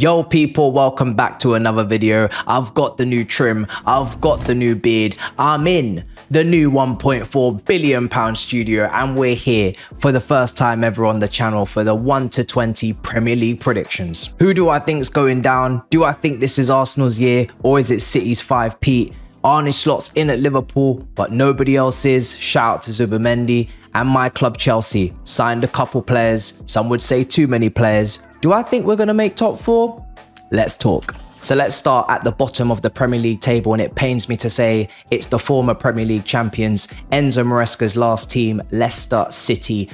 Yo people, welcome back to another video. I've got the new trim, I've got the new beard, I'm in the new 1.4 billion pound studio and we're here for the first time ever on the channel for the 1 to 20 Premier League predictions. Who do I think's going down? Do I think this is Arsenal's year or is it City's 5 Pete? Arne Slot's in at Liverpool, but nobody else is. Shout out to Zubimendi and my club Chelsea signed a couple players, some would say too many players, do I think we're going to make top four? Let's talk. So let's start at the bottom of the Premier League table, and it pains me to say it's the former Premier League champions, Enzo Maresca's last team, Leicester City.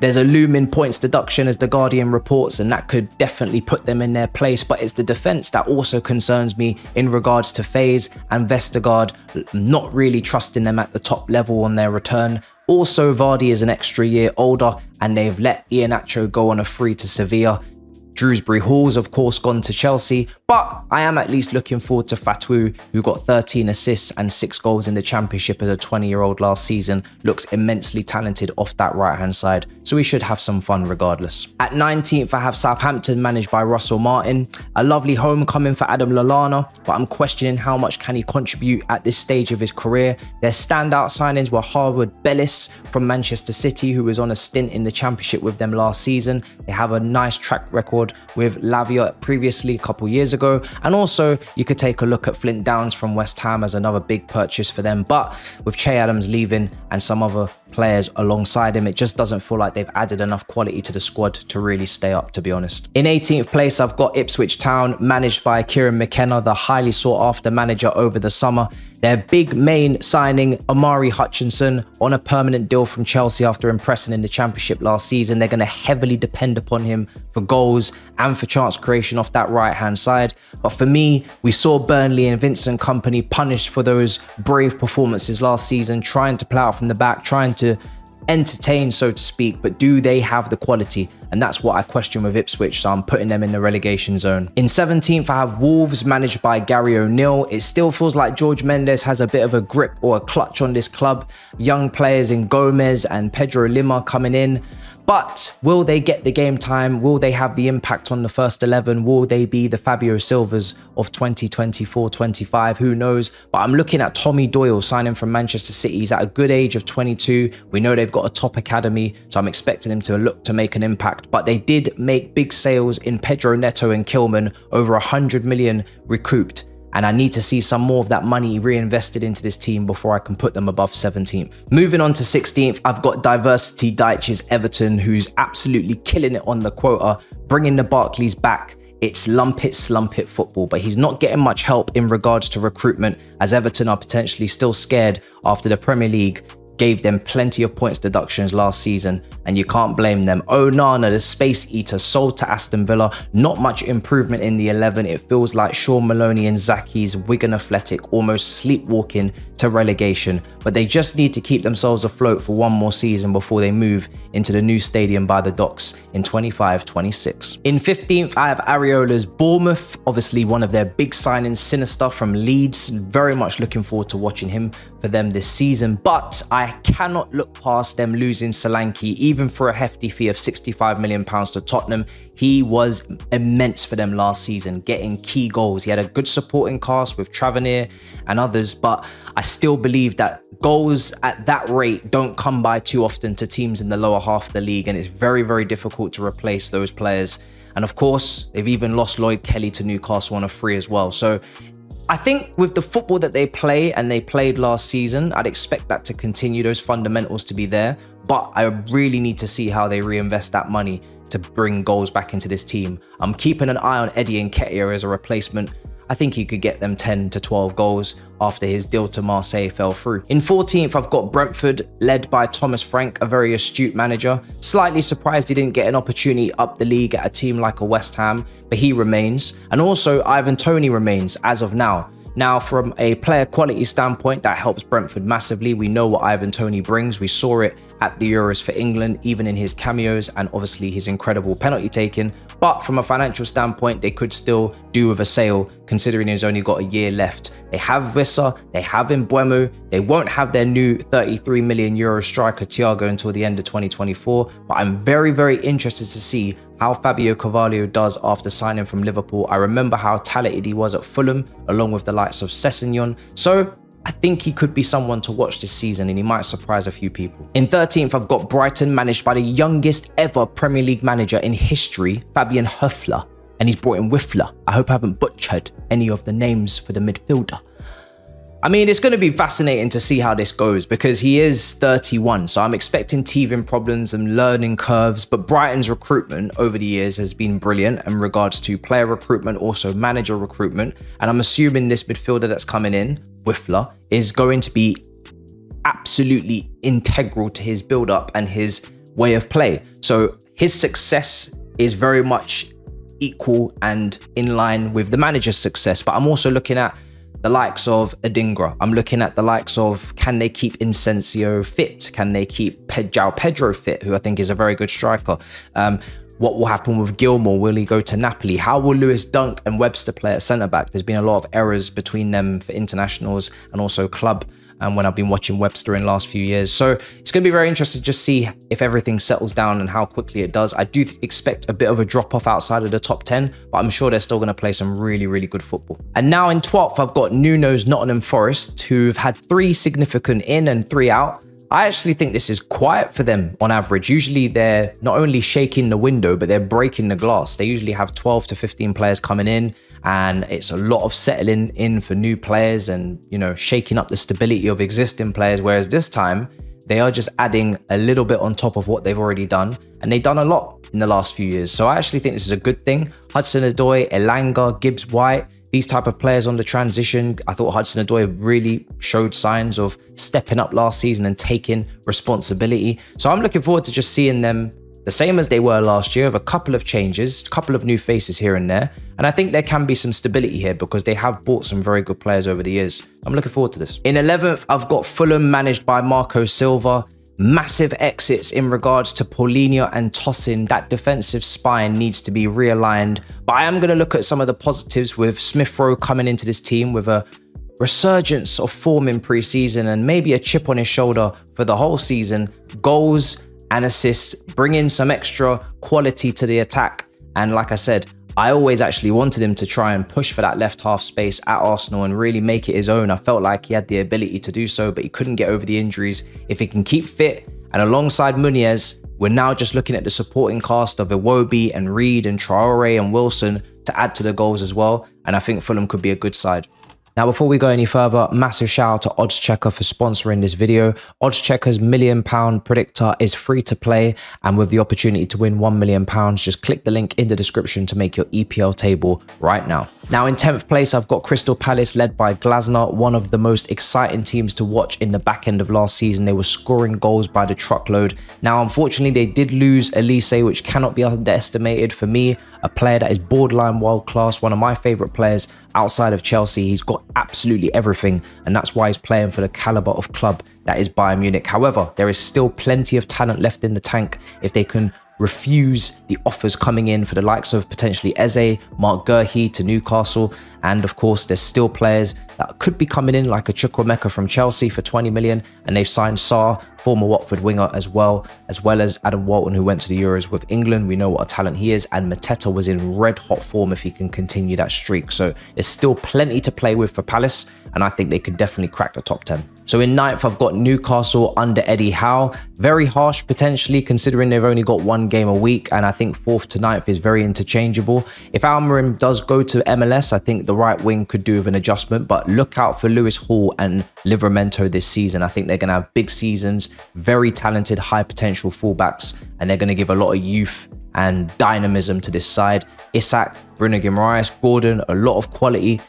There's a looming points deduction as the Guardian reports, and that could definitely put them in their place. But it's the defence that also concerns me in regards to Faes and Vestergaard, not really trusting them at the top level on their return. Also, Vardy is an extra year older, and they've let Iheanacho go on a free to Sevilla. Dewsbury Hall's, of course, gone to Chelsea, but I am at least looking forward to Fatawu, who got 13 assists and 6 goals in the Championship as a 20 year old last season, looks immensely talented off that right hand side, so we should have some fun regardless. At 19th, I have Southampton managed by Russell Martin. A lovely homecoming for Adam Lallana, but I'm questioning how much can he contribute at this stage of his career. Their standout signings were Harwood-Bellis from Manchester City, who was on a stint in the Championship with them last season. They have a nice track record with Lavia previously a couple years ago. And also, you could take a look at Flynn Downes from West Ham as another big purchase for them. But with Che Adams leaving and some other players alongside him, it just doesn't feel like they've added enough quality to the squad to really stay up, to be honest. In 18th place, I've got Ipswich Town, managed by Kieran McKenna, the highly sought after manager over the summer. Their big main signing, Omari Hutchinson, on a permanent deal from Chelsea after impressing in the Championship last season. They're going to heavily depend upon him for goals and for chance creation off that right hand side. But for me, we saw Burnley and Vincent Kompany punished for those brave performances last season, trying to play out from the back, trying to entertain, so to speak, but do they have the quality? And that's what I question with Ipswich, so I'm putting them in the relegation zone. In 17th, I have Wolves managed by Gary O'Neill. It still feels like George Mendes has a bit of a grip or a clutch on this club. Young players in Gomez and Pedro Lima coming in. But will they get the game time? Will they have the impact on the first 11? Will they be the Fabio Silvas of 2024-25? Who knows? But I'm looking at Tommy Doyle signing from Manchester City. He's at a good age of 22. We know they've got a top academy, so I'm expecting him to look to make an impact. But they did make big sales in Pedro Neto and Kilman, over 100 million recouped and I need to see some more of that money reinvested into this team before I can put them above 17th. Moving on to 16th, I've got Diversity Dyche's Everton, who's absolutely killing it on the quota, bringing the Barclays back. It's lump it, slump it football, but he's not getting much help in regards to recruitment as Everton are potentially still scared after the Premier League gave them plenty of points deductions last season, and you can't blame them. Onana, the space eater, sold to Aston Villa. Not much improvement in the 11. It feels like Shaun Maloney and Zaki's Wigan Athletic almost sleepwalking to relegation, but they just need to keep themselves afloat for one more season before they move into the new stadium by the docks in 25-26. In 15th, I have Iraola's Bournemouth, obviously one of their big signings, Sinisterra from Leeds. Very much looking forward to watching him for them this season, but I cannot look past them losing Solanke, even for a hefty fee of 65 million pounds to Tottenham. He was immense for them last season, getting key goals. He had a good supporting cast with Tavernier and others, but I still believe that goals at that rate don't come by too often to teams in the lower half of the league, and it's very, very difficult to replace those players. And of course, they've even lost Lloyd Kelly to Newcastle on a free as well. So I think with the football that they play and they played last season, I'd expect that to continue, those fundamentals to be there. But I really need to see how they reinvest that money to bring goals back into this team. I'm keeping an eye on Eddie and Nketiah as a replacement. I think he could get them 10 to 12 goals after his deal to Marseille fell through. In 14th, I've got Brentford, led by Thomas Frank, a very astute manager. Slightly surprised he didn't get an opportunity up the league at a team like a West Ham, but he remains. And also, Ivan Toney remains as of now. Now, from a player quality standpoint, that helps Brentford massively. We know what Ivan Toney brings. We saw it at the Euros for England, even in his cameos and obviously his incredible penalty taking. But from a financial standpoint, they could still do with a sale, considering he's only got a year left. They have Wissa, they have Mbeumo, they won't have their new 33 million euro striker Thiago until the end of 2024. But I'm very, very interested to see how Fabio Carvalho does after signing from Liverpool. I remember how talented he was at Fulham, along with the likes of Sessegnon. So I think he could be someone to watch this season and he might surprise a few people. In 13th, I've got Brighton managed by the youngest ever Premier League manager in history, Fabian Höfler, and he's brought in Whiffler. I hope I haven't butchered any of the names for the midfielder. I mean, it's going to be fascinating to see how this goes because he is 31, so I'm expecting teething problems and learning curves. But Brighton's recruitment over the years has been brilliant in regards to player recruitment, also manager recruitment. And I'm assuming this midfielder that's coming in, Whiffler, is going to be absolutely integral to his build up and his way of play. So his success is very much equal and in line with the manager's success. But I'm also looking at the likes of Adingra. I'm looking at the likes of can they keep Asensio fit? Can they keep João Pedro fit, who I think is a very good striker? Um, what will happen with Gilmour? Will he go to Napoli? How will Lewis Dunk and Webster play at centre back? There's been a lot of errors between them for internationals and also club and when I've been watching Webster in the last few years. So it's going to be very interesting to just see if everything settles down and how quickly it does. I do expect a bit of a drop off outside of the top 10, but I'm sure they're still going to play some really, really good football. And now in 12th, I've got Nuno's Nottingham Forest, who've had three significant in and three out. I actually think this is quiet for them on average. Usually they're not only shaking the window, but they're breaking the glass. They usually have 12 to 15 players coming in and it's a lot of settling in for new players and, you know, shaking up the stability of existing players. Whereas this time they are just adding a little bit on top of what they've already done. And they've done a lot in the last few years. So I actually think this is a good thing. Hudson Odoi, Elanga, Gibbs White, these type of players on the transition. I thought Hudson Odoi really showed signs of stepping up last season and taking responsibility. So I'm looking forward to just seeing them the same as they were last year, with a couple of changes, a couple of new faces here and there. And I think there can be some stability here because they have bought some very good players over the years. I'm looking forward to this. In 11th, I've got Fulham managed by Marco Silva. Massive exits in regards to Palhinha and Tosin. That defensive spine needs to be realigned. But I am going to look at some of the positives with Smith Rowe coming into this team with a resurgence of form in pre-season and maybe a chip on his shoulder for the whole season. Goals and assists, bring in some extra quality to the attack. And like I said, I always actually wanted him to try and push for that left half space at Arsenal and really make it his own. I felt like he had the ability to do so, but he couldn't get over the injuries. If he can keep fit and alongside Muniz, we're now just looking at the supporting cast of Iwobi and Reed and Traore and Wilson to add to the goals as well. And I think Fulham could be a good side. Now, before we go any further, massive shout out to Oddschecker for sponsoring this video. Oddschecker's million pound predictor is free to play, and with the opportunity to win 1 million pounds, just click the link in the description to make your EPL table right now. Now, in 10th place, I've got Crystal Palace led by Glasner, one of the most exciting teams to watch in the back end of last season. They were scoring goals by the truckload. Now, unfortunately, they did lose Olise, which cannot be underestimated. For me, a player that is borderline world class, one of my favourite players outside of Chelsea. He's got absolutely everything, and that's why he's playing for the caliber of club that is Bayern Munich. However, there is still plenty of talent left in the tank if they can refuse the offers coming in for the likes of potentially Eze, Marc Guehi to Newcastle, and of course, there's still players that could be coming in like a Chukwuemeka from Chelsea for 20 million, and they've signed Sarr, former Watford winger as well, as well as Adam Wharton, who went to the Euros with England. We know what a talent he is, and Mateta was in red hot form if he can continue that streak. So there's still plenty to play with for Palace, and I think they can definitely crack the top 10. So in ninth, I've got Newcastle under Eddie Howe. Very harsh potentially, considering they've only got one game a week, and I think fourth to ninth is very interchangeable. If Almiron does go to MLS, I think the right wing could do with an adjustment, but look out for Lewis Hall and Livramento this season. I think they're going to have big seasons, very talented, high potential fullbacks, and they're going to give a lot of youth and dynamism to this side. Isak, Bruno Guimaraes, Gordon, a lot of quality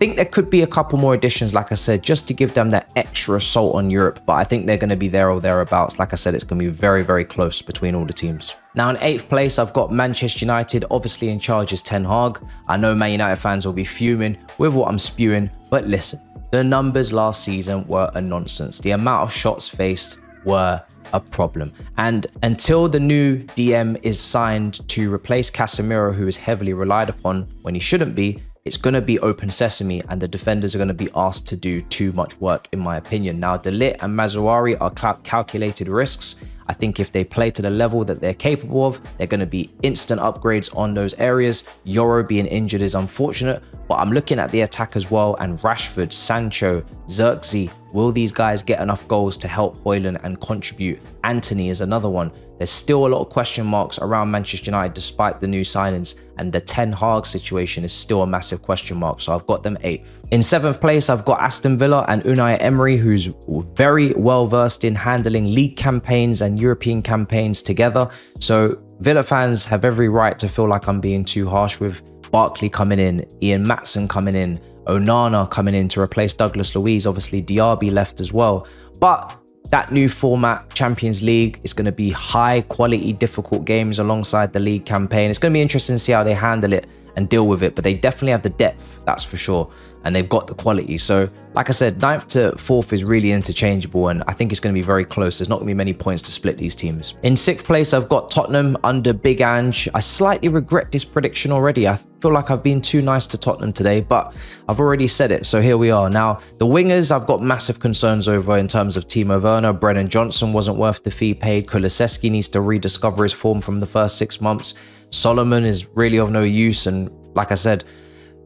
think there could be a couple more additions, like I said, just to give them that extra assault on Europe. But I think they're going to be there or thereabouts. Like I said, it's going to be very, very close between all the teams. Now, in eighth place, I've got Manchester United. Obviously, in charge is Ten Hag. I know Man United fans will be fuming with what I'm spewing, but listen, the numbers last season were a nonsense. The amount of shots faced were a problem. And until the new DM is signed to replace Casemiro, who is heavily relied upon when he shouldn't be, it's going to be open sesame and the defenders are going to be asked to do too much work, in my opinion. Now, De Ligt and Mazraoui are cal calculated risks. I think if they play to the level that they're capable of, they're going to be instant upgrades on those areas. Yoro being injured is unfortunate, but I'm looking at the attack as well and Rashford, Sancho, Zirkzee, will these guys get enough goals to help Højlund and contribute? Antony is another one. There's still a lot of question marks around Manchester United despite the new signings and the Ten Hag situation is still a massive question mark, so I've got them eighth. In seventh place, I've got Aston Villa and Unai Emery, who's very well versed in handling league campaigns and European campaigns together. So Villa fans have every right to feel like I'm being too harsh with Barkley coming in, Ian Maatsen coming in, Onana coming in to replace Douglas Luiz. Obviously, Diaby left as well. But that new format, Champions League, is going to be high quality, difficult games alongside the league campaign. It's going to be interesting to see how they handle it and deal with it, but they definitely have the depth, that's for sure. And they've got the quality. So like I said, ninth to fourth is really interchangeable, and I think it's going to be very close. There's not going to be many points to split these teams. In sixth place, I've got Tottenham under Big Ange. I slightly regret this prediction already. I feel like I've been too nice to Tottenham today, but I've already said it, so here we are. Now, the wingers I've got massive concerns over in terms of Timo Werner. Brennan Johnson wasn't worth the fee paid. Kulusevski needs to rediscover his form from the first six months. Solomon is really of no use, and like I said,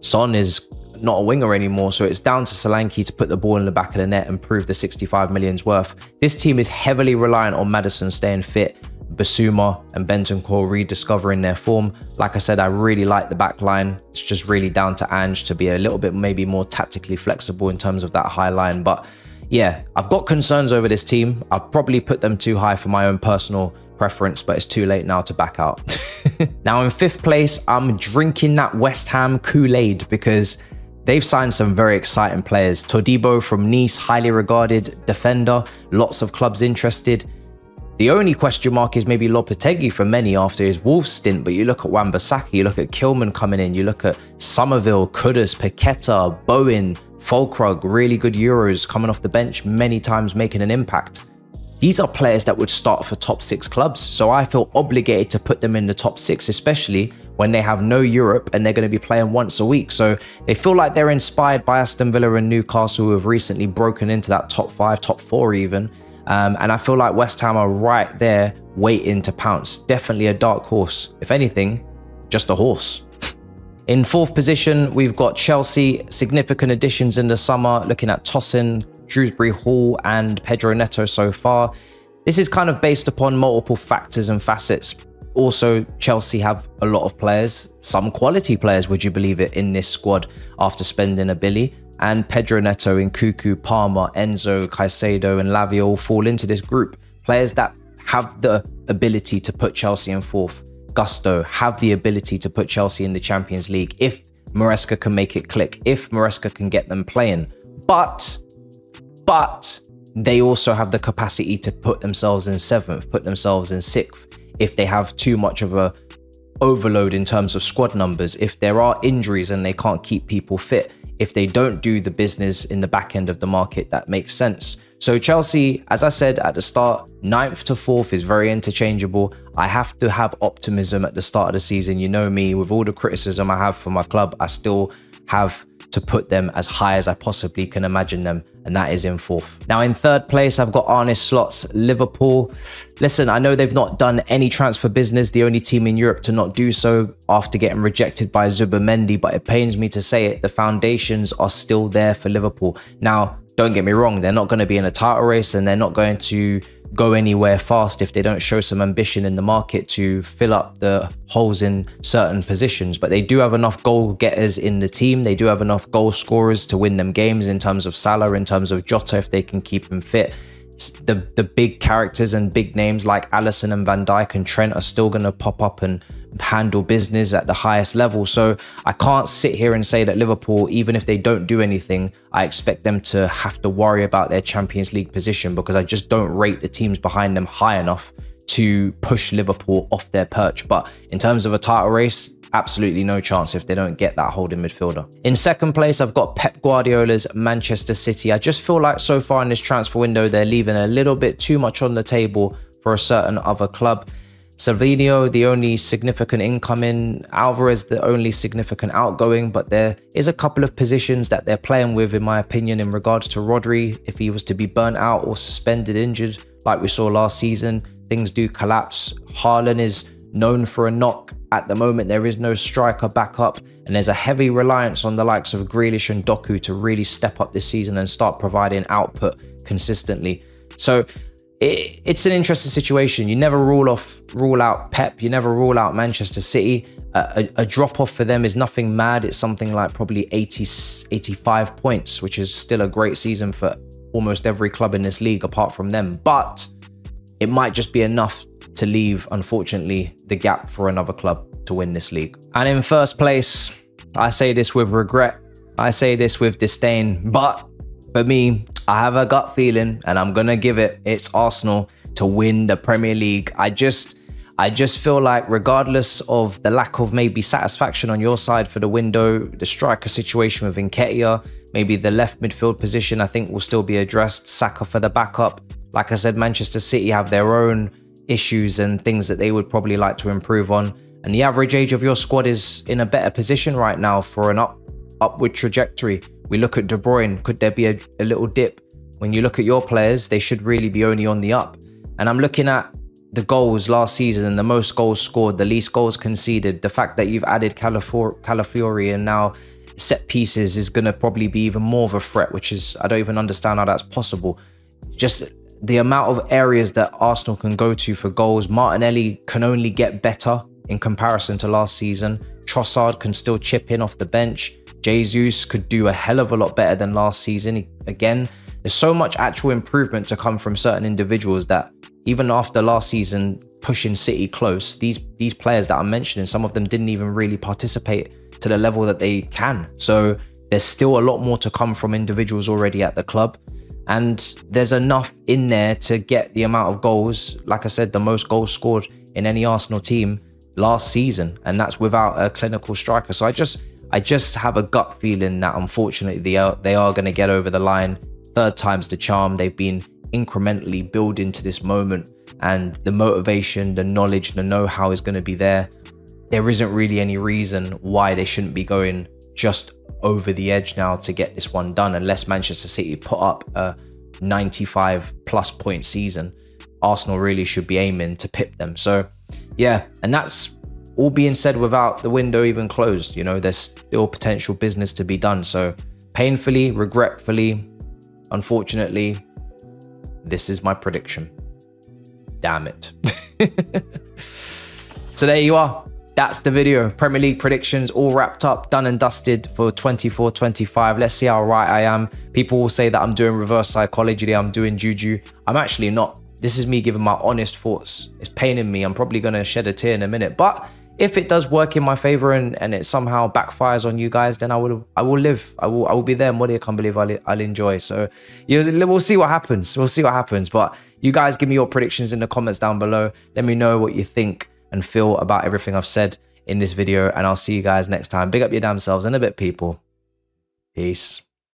Son is not a winger anymore. So it's down to Solanke to put the ball in the back of the net and prove the 65 million's worth. This team is heavily reliant on Maddison staying fit, Bissouma and Bentancur rediscovering their form. Like I said, I really like the back line. It's just really down to Ange to be a little bit maybe more tactically flexible in terms of that high line. But yeah, I've got concerns over this team. I've probably put them too high for my own personal preference, but it's too late now to back out. now in fifth place, I'm drinking that West Ham Kool-Aid because They've signed some very exciting players. Todibo from Nice, highly regarded defender, lots of clubs interested. The only question mark is maybe Lopetegui for many after his Wolves stint, but you look at Wan-Bissaka, you look at Kilman coming in, you look at Summerville, Kudus, Paqueta, Bowen, Füllkrug, really good Euros coming off the bench many times making an impact. These are players that would start for top six clubs, so I feel obligated to put them in the top six, especially when they have no Europe and they're going to be playing once a week. So they feel like they're inspired by Aston Villa and Newcastle, who have recently broken into that top five, top four even. Um, and I feel like West Ham are right there waiting to pounce. Definitely a dark horse. If anything, just a horse. In fourth position, we've got Chelsea. Significant additions in the summer, looking at Tosin, Dewsbury Hall, and Pedro Neto so far. This is kind of based upon multiple factors and facets also, Chelsea have a lot of players, some quality players, would you believe it, in this squad after spending a billy. And Pedro Neto, Nkunku, Palmer, Enzo, Caicedo, and Lavia all fall into this group. Players that have the ability to put Chelsea in fourth. Gusto have the ability to put Chelsea in the Champions League if Maresca can make it click, if Maresca can get them playing. But, but they also have the capacity to put themselves in seventh, put themselves in sixth, if they have too much of a overload in terms of squad numbers, if there are injuries and they can't keep people fit, if they don't do the business in the back end of the market that makes sense. So Chelsea, as I said at the start, ninth to fourth is very interchangeable. I have to have optimism at the start of the season. You know me, with all the criticism I have for my club, I still have to put them as high as I possibly can imagine them, and that is in fourth. Now, in third place, I've got Arne Slot's Liverpool. Listen, I know they've not done any transfer business, the only team in Europe to not do so after getting rejected by Zubimendi, but it pains me to say it, the foundations are still there for Liverpool. Now, don't get me wrong, they're not going to be in a title race and they're not going to go anywhere fast if they don't show some ambition in the market to fill up the holes in certain positions. But they do have enough goal getters in the team. They do have enough goal scorers to win them games in terms of Salah, in terms of Jota, if they can keep him fit. The, the big characters and big names like Alisson and Van Dijk and Trent are still going to pop up and handle business at the highest level. So I can't sit here and say that Liverpool, even if they don't do anything, I expect them to have to worry about their Champions League position because I just don't rate the teams behind them high enough to push Liverpool off their perch. But in terms of a title race, absolutely no chance if they don't get that holding midfielder. In second place, I've got Pep Guardiola's Manchester City. I just feel like so far in this transfer window, they're leaving a little bit too much on the table for a certain other club. Savinho, the only significant incoming, Alvarez, the only significant outgoing, but there is a couple of positions that they're playing with, in my opinion, in regards to Rodri. If he was to be burnt out or suspended, injured, like we saw last season, things do collapse. Haaland is known for a knock. At the moment, there is no striker backup, and there's a heavy reliance on the likes of Grealish and Doku to really step up this season and start providing output consistently. So it, it's an interesting situation. You never rule off, rule out Pep. You never rule out Manchester City. a, a drop off for them is nothing mad. It's something like probably 80, 85 points, which is still a great season for almost every club in this league apart from them. But it might just be enough to leave, unfortunately, the gap for another club to win this league. And in first place, I say this with regret. I say this with disdain. But for me, I have a gut feeling and I'm going to give it. It's Arsenal to win the Premier League. I just. I just feel like, regardless of the lack of maybe satisfaction on your side for the window, the striker situation with Nketiah, maybe the left midfield position, I think will still be addressed. Saka for the backup. Like I said, Manchester City have their own issues and things that they would probably like to improve on. And the average age of your squad is in a better position right now for an up upward trajectory. We look at De Bruyne, could there be a, a little dip? When you look at your players, they should really be only on the up. And I'm looking at the goals last season the most goals scored, the least goals conceded, the fact that you've added Calafiori and now set pieces is going to probably be even more of a threat, which is, I don't even understand how that's possible. Just the amount of areas that Arsenal can go to for goals, Martinelli can only get better in comparison to last season. Trossard can still chip in off the bench. Jesus could do a hell of a lot better than last season. Again, there's so much actual improvement to come from certain individuals that even after last season pushing City close, these these players that I'm mentioning, some of them didn't even really participate to the level that they can. So there's still a lot more to come from individuals already at the club. And there's enough in there to get the amount of goals, like I said, the most goals scored in any Arsenal team last season, and that's without a clinical striker. So I just I just have a gut feeling that unfortunately they are they are going to get over the line. Third time's the charm. They've been incrementally build into this moment, and the motivation, the knowledge, the know-how is going to be there. There isn't really any reason why they shouldn't be going just over the edge now to get this one done. Unless Manchester City put up a 95 plus point season, Arsenal really should be aiming to pip them. So, yeah, and that's all being said without the window even closed. You know, there's still potential business to be done. So, painfully, regretfully, unfortunately, this is my prediction. Damn it. so, there you are that's the video. Premier League predictions all wrapped up, done and dusted for 24 25. Let's see how right I am. People will say that I'm doing reverse psychology, I'm doing juju. I'm actually not. This is me giving my honest thoughts. It's paining me. I'm probably going to shed a tear in a minute. But if it does work in my favor and, and it somehow backfires on you guys, then I will I will live. I will I will be there. I can't believe I'll, I'll enjoy. So you know, we'll see what happens. We'll see what happens. But you guys give me your predictions in the comments down below. Let me know what you think and feel about everything I've said in this video. And I'll see you guys next time. Big up your damn selves in a bit, people. Peace.